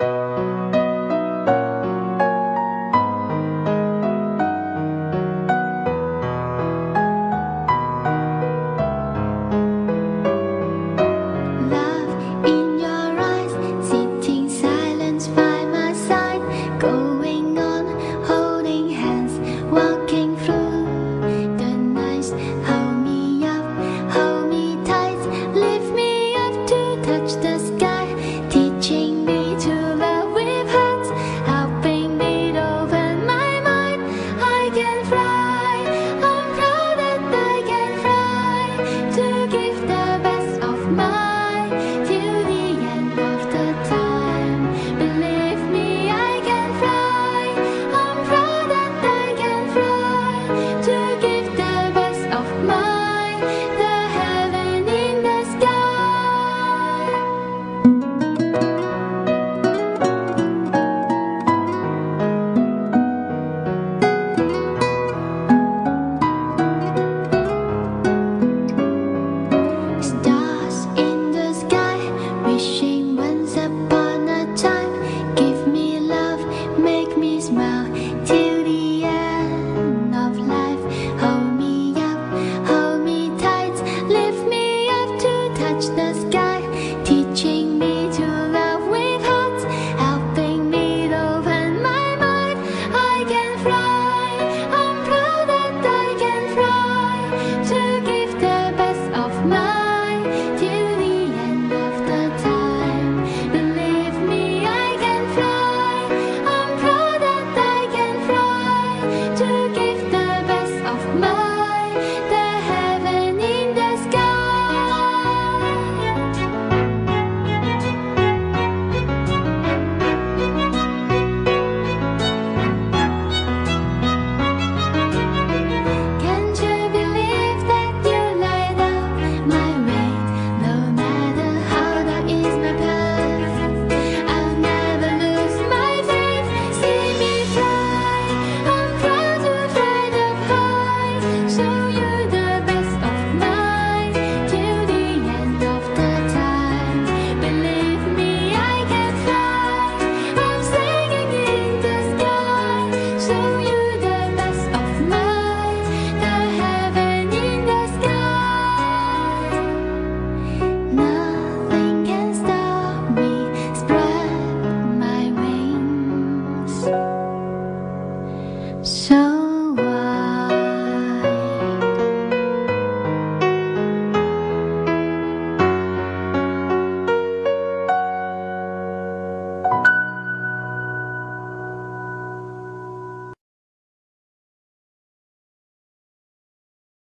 Love can fly, Stars show you.